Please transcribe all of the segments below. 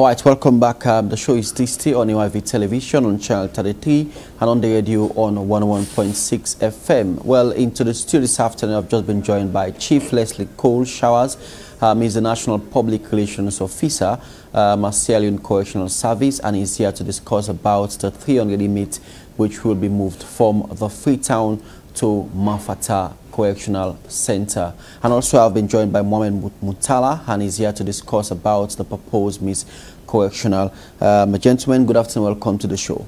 All right, welcome back. Um, the show is This Day on AYV television on channel 33 and on the radio on 101.6 FM. Well, into the studio this afternoon, I've just been joined by Chief Leslie Cole Showers. Um, he's the National Public Relations Officer, um, at Correctional Service, and he's here to discuss about the 300 limit, which will be moved from the Freetown to Mafanta Correctional Center. And also I've been joined by Mohamed Mutala and he's here to discuss about the proposed Miss Correctional. Um, gentlemen, good afternoon, welcome to the show.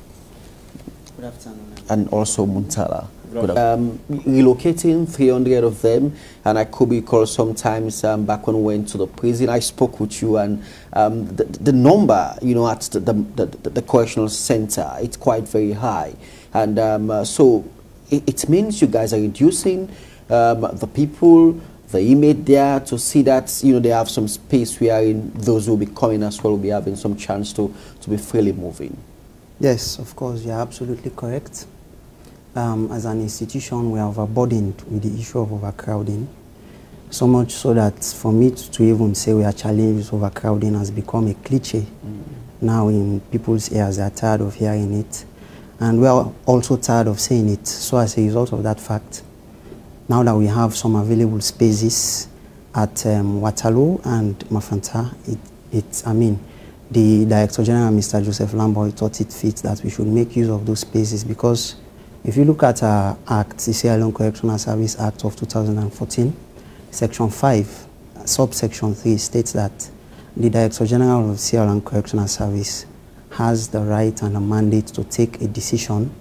Good afternoon. And also Mutala. Um, relocating 300 of them, and I could recall sometimes um, back when we went to the prison, I spoke with you, and um, the, the number, you know, at the, the, the, the correctional center, it's quite very high. And um, uh, so it, it, means you guys are reducing um, the people, the inmate there to see that, you know, they have some space wherein those who will be coming as well will be having some chance to, to be freely moving. Yes, of course, you're absolutely correct. Um, as an institution, we are overburdened with the issue of overcrowding. So much so that for me to, even say we are challenged with overcrowding has become a cliche. Mm. Now in people's ears, they are tired of hearing it. And we are also tired of saying it. So as a result of that fact, now that we have some available spaces at um, Waterloo and Mafanta, it, it, I mean, the Director General, Mr. Joseph Lamboy, thought it fit that we should make use of those spaces because if you look at our Act, the Sierra Leone Correctional Service Act of 2014, Section 5, subsection 3 states that the Director General of Sierra Leone Correctional Service has the right and a mandate to take a decision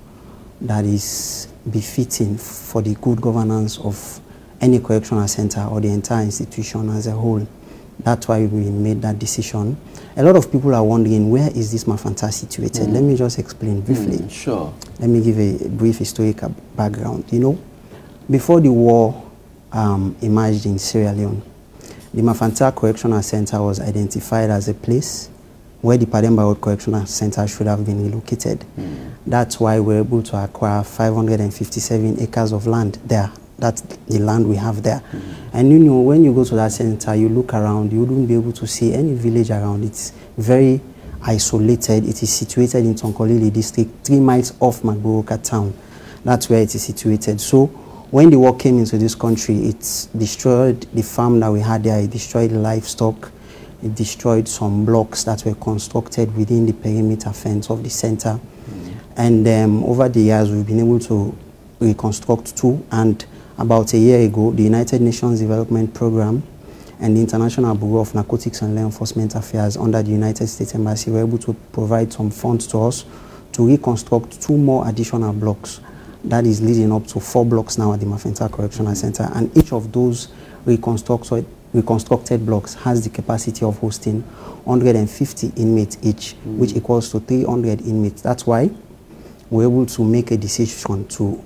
that is befitting for the good governance of any correctional center or the entire institution as a whole. That's why we made that decision. A lot of people are wondering, where is this Mafanta situated? Mm. Let me just explain briefly. Mm, sure. Let me give a brief historical background. You know, before the war um, emerged in Sierra Leone, the Mafanta Correctional Center was identified as a place where the Pademba Road Correctional Center should have been relocated. Mm. That's why we were able to acquire 557 acres of land there. That's the land we have there. Mm. And you know, when you go to that center, you look around, you wouldn't be able to see any village around. It's very isolated. It is situated in Tonkolili district, three miles off Magburaka town. That's where it is situated. So when the war came into this country, it destroyed the farm that we had there. It destroyed livestock. It destroyed some blocks that were constructed within the perimeter fence of the center. Mm. And um, over the years, we've been able to reconstruct two. And about a year ago, the United Nations Development Program and the International Bureau of Narcotics and Law Enforcement Affairs under the United States Embassy were able to provide some funds to us to reconstruct two more additional blocks. That is leading up to four blocks now at the Mafanta Correctional Center. And each of those reconstructed, reconstructed blocks has the capacity of hosting 150 inmates each, mm. which equals to 300 inmates. That's why we're able to make a decision to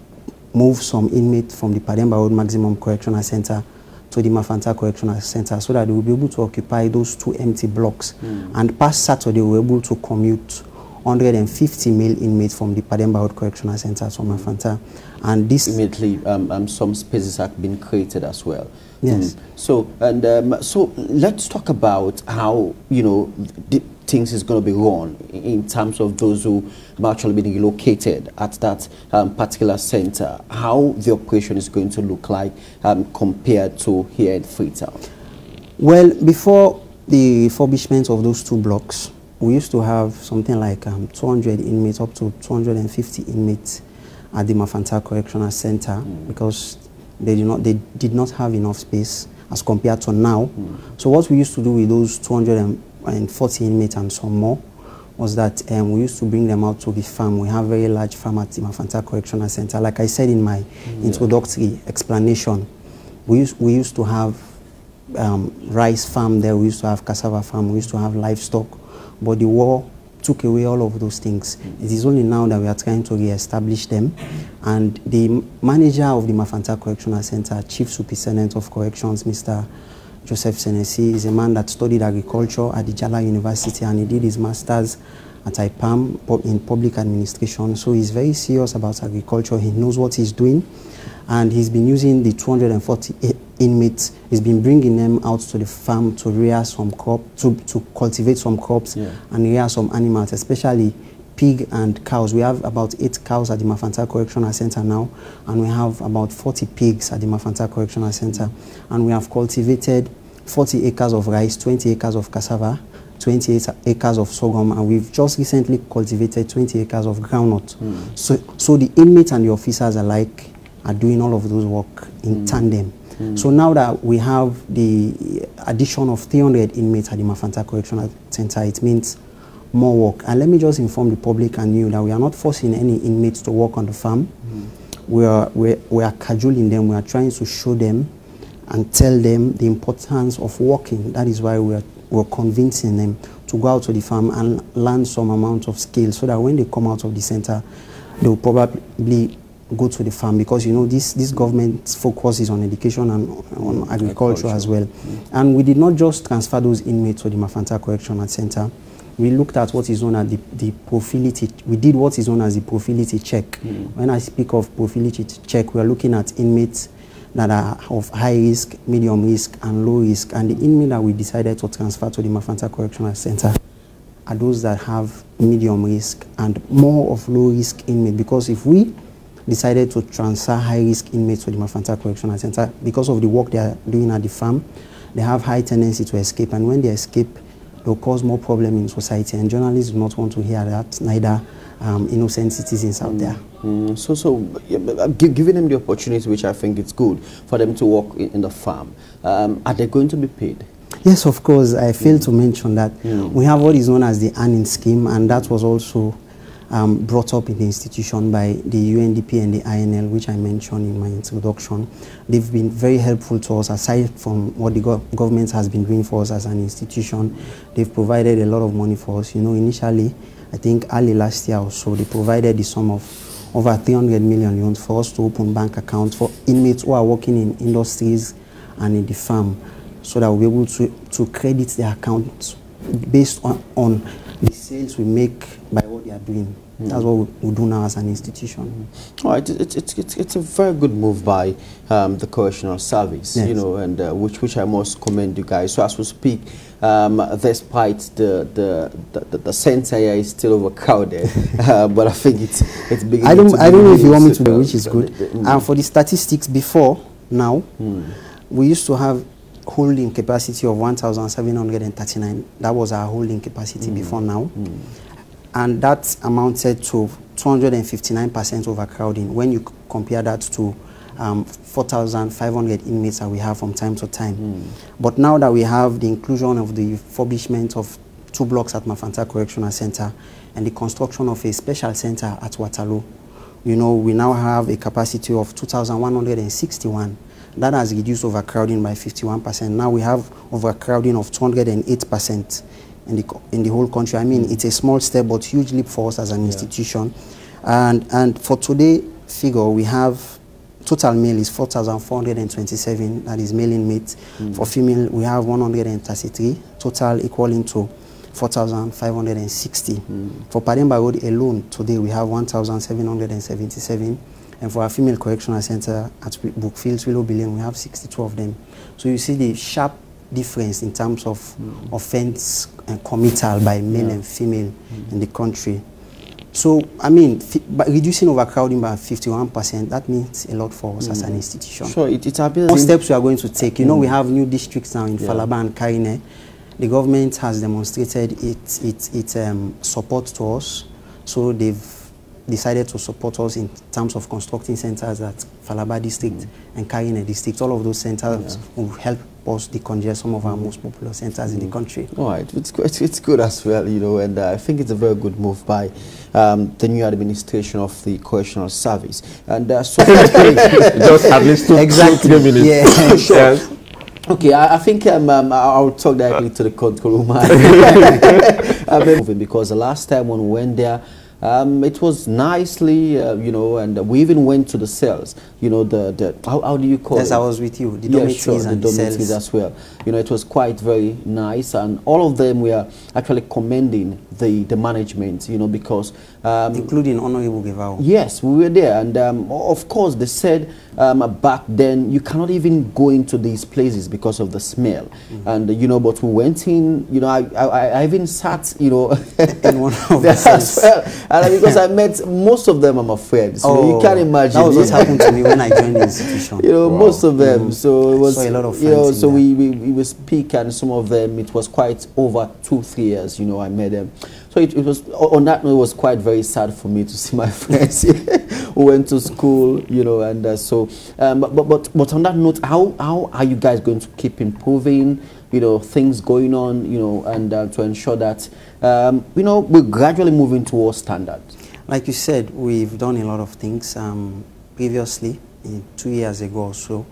move some inmates from the Pademba Road Maximum Correctional Center to the Mafanta Correctional Center so that they will be able to occupy those two empty blocks. Mm. And past Saturday, we were able to commute 150 male inmates from the Pademba Road Correctional Center to Mafanta. And this... Immediately, um, um, some spaces have been created as well. Yes. Mm. So, and um, so let's talk about how, you know, things is going to be run in terms of those who have actually been relocated at that um, particular center, how the operation is going to look like um, compared to here in Freetown? Well, before the refurbishment of those two blocks, we used to have something like um, 200 inmates, up to 250 inmates at the Mafanta Correctional Center mm. because they did, not, they did not have enough space as compared to now. Mm. So what we used to do with those 240 inmates and some more was that um, we used to bring them out to the farm. We have a very large farm at the Mafanta Correctional Center. Like I said in my mm. introductory explanation, we used, we used to have um, rice farm there, we used to have cassava farm, we used to have livestock, but the war took away all of those things. It is only now that we are trying to re-establish them. And the manager of the Mafanta Correctional Center, Chief Superintendent of Corrections, Mr. Joseph Senesi is a man that studied agriculture at the Njala University and he did his master's at IPAM in public administration. So he's very serious about agriculture. He knows what he's doing and he's been using the 240 inmates. He's been bringing them out to the farm to rear some crop, to, to cultivate some crops yeah. and rear some animals, especially pig and cows. We have about eight cows at the Mafanta Correctional Center now, and we have about 40 pigs at the Mafanta Correctional Center. And we have cultivated 40 acres of rice, 20 acres of cassava, 28 acres of sorghum, and we've just recently cultivated 20 acres of groundnut. Mm. So, so the inmates and the officers alike are doing all of those work in mm. tandem. Mm. So now that we have the addition of 300 inmates at the Mafanta Correctional Center, it means more work. And let me just inform the public and you that we are not forcing any inmates to work on the farm. Mm. We, are, we, we are cajoling them. We are trying to show them and tell them the importance of working. That is why we are we're convincing them to go out to the farm and learn some amount of skill so that when they come out of the center, they will probably go to the farm because you know this this government's focus is on education and on agriculture, agriculture. as well. Mm. And we did not just transfer those inmates to the Mafanta Correctional Center we looked at what is known as the, the profility. We did what is known as the profility check. Mm. When I speak of profility check, we are looking at inmates that are of high risk, medium risk, and low risk. And the inmate that we decided to transfer to the Mafanta Correctional Center are those that have medium risk and more of low risk inmates. Because if we decided to transfer high risk inmates to the Mafanta Correctional Center, because of the work they are doing at the farm, they have high tendency to escape. And when they escape, will cause more problem in society, and journalists do not want to hear that, neither um, innocent citizens out mm. there. Mm. So, so yeah, uh, giving them the opportunity, which I think it's good for them to work in, in the farm, um, are they going to be paid? Yes, of course. I failed mm. to mention that. Mm. We have what is known as the earning scheme, and that was also um, brought up in the institution by the UNDP and the INL, which I mentioned in my introduction. They've been very helpful to us, aside from what the go government has been doing for us as an institution. They've provided a lot of money for us. You know, initially, I think early last year or so, they provided the sum of over 300 million loans for us to open bank accounts for inmates who are working in industries and in the farm so that we'll be able to, to credit their accounts based on, on the sales we make by they are doing. Mm. That's what we, we, do now as an institution. All right, it's, it's, it's, it's a very good move by um, the correctional service, yes. you know, and uh, which, which I must commend you guys. So as we speak, um, despite the, the, the, the center here is still overcrowded, uh, but I think it's, it's beginning I don't, I don't know if you want me to do, which is good. And for the statistics before, now, mm. we used to have holding capacity of 1,739. That was our holding capacity mm. before now. Mm. And that amounted to 259% overcrowding when you compare that to um, 4,500 inmates that we have from time to time. Mm. But now that we have the inclusion of the refurbishment of two blocks at Mafanta Correctional Center and the construction of a special center at Waterloo, you know, we now have a capacity of 2,161 that has reduced overcrowding by 51%. Now we have overcrowding of 208% in the, in the whole country. I mean, it's a small step, but huge leap for us as an yeah. institution. And, and for today figure, we have total male is 4,427, that is male inmates. Mm. For female, we have 133, total equaling to 4,560. Mm. For Pademba Road alone, today we have 1,777. And for our female correctional center at Brookfield, Willow Billion, we have 62 of them. So you see the sharp difference in terms of mm. offense and committal by male yeah. and female mm. in the country. So, I mean, by reducing overcrowding by 51%, that means a lot for us mm. as an mm. institution. Sure, it, it's What steps we are going to take? You know, we mm. have new districts now in yeah. Falaba and Karene. The government has demonstrated its, its, its um, support to us. So they've decided to support us in terms of constructing centers at Falaba district mm. and Karene district. All of those centers yeah. will help us decongest some of our most popular centers mm. in the mm. country. All right, it's, it's, it's good as well, you know, and uh, I think it's a very good move by um, the new administration of the correctional service. And uh, so just at least two, exactly. two minutes. Yeah, sure. Yes. Okay, I, I think um, um, I'll talk directly to the control room. because the last time when we went there, Um, it was nicely, uh, you know, and we even went to the cells. You know, the, the how, how do you call yes, it? Yes, I was with you. The yeah, sure, and the, cells. as well. You know, it was quite very nice, and all of them were actually commending the the management. You know, because um, including Honorable Gevao. Yes, we were there, and um, of course they said um, back then you cannot even go into these places because of the smell, mm -hmm. and you know, but we went in. You know, I I, I even sat, you know, in one of the well, and because I met most of them are my friends. So oh, you can imagine. That was what happened to me when I joined the institution. You know, wow. most of them. Mm -hmm. So it was so a lot of you know. So we, we we speak, and some of them it was quite over two three years. You know, I met them. So it, it was on that note, it was quite very sad for me to see my friends who went to school, you know, and uh, so. Um, but but but on that note, how how are you guys going to keep improving? You know, things going on, you know, and uh, to ensure that um, you know we're gradually moving towards standards. Like you said, we've done a lot of things um, previously, two years ago or so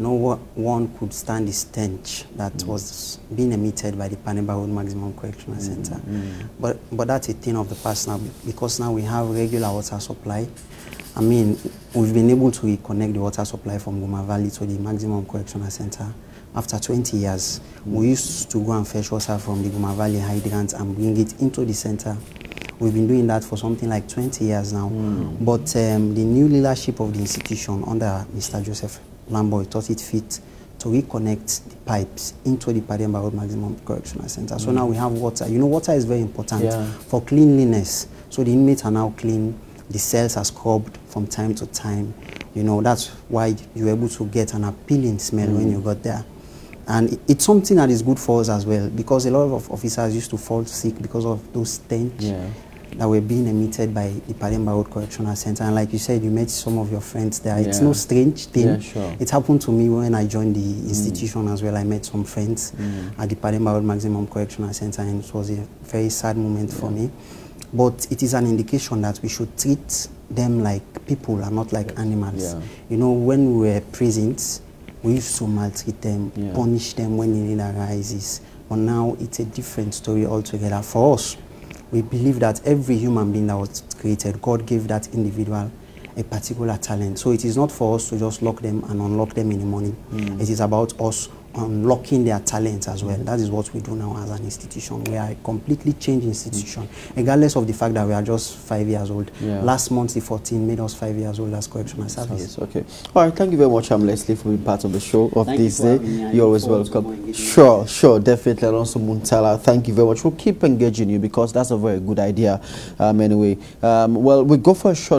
no one could stand the stench that mm. was being emitted by the Pademba Maximum Correctional mm. Center. Mm. But, but that's a thing of the past now because now we have regular water supply. I mean, we've been able to reconnect the water supply from Guma Valley to the Maximum Correctional Center after 20 years. We used to go and fetch water from the Guma Valley hydrant and bring it into the center. We've been doing that for something like 20 years now. Mm. But um, the new leadership of the institution under Mr. Joseph Lamboy thought it fit to reconnect the pipes into the Pademba Road Maximum Correctional Center. Mm. So now we have water. You know, water is very important yeah. for cleanliness. So the inmates are now clean. The cells are scrubbed from time to time. You know, that's why you're able to get an appealing smell mm. when you got there. And it's something that is good for us as well because a lot of officers used to fall sick because of those stench. Yeah that were being emitted by the Pademba Road Correctional Center. And like you said, you met some of your friends there. Yeah. It's no strange thing. Yeah, sure. It happened to me when I joined the mm. institution as well. I met some friends mm. at the Pademba Road Maximum Correctional Center, and it was a very sad moment for me. But it is an indication that we should treat them like people and not like animals. You know, when we were prisons, we used to maltreat them, punish them when the need arises. But now it's a different story altogether for us we believe that every human being that was created, God gave that individual a particular talent. So it is not for us to just lock them and unlock them in the morning. Mm. It is about us unlocking their talents as well. That is what we do now as an institution. We are a completely changed institution, mm. regardless of the fact that we are just five years old. Yeah. Last month, the 14 made us five years old as correctional service. Okay. All right. Thank you very much, I'm Leslie, for being part of the show of thank this you day. You're always welcome. Sure, sure, definitely. And also Muntala, thank you very much. We'll keep engaging you because that's a very good idea. Um, anyway, um, well, we go for a short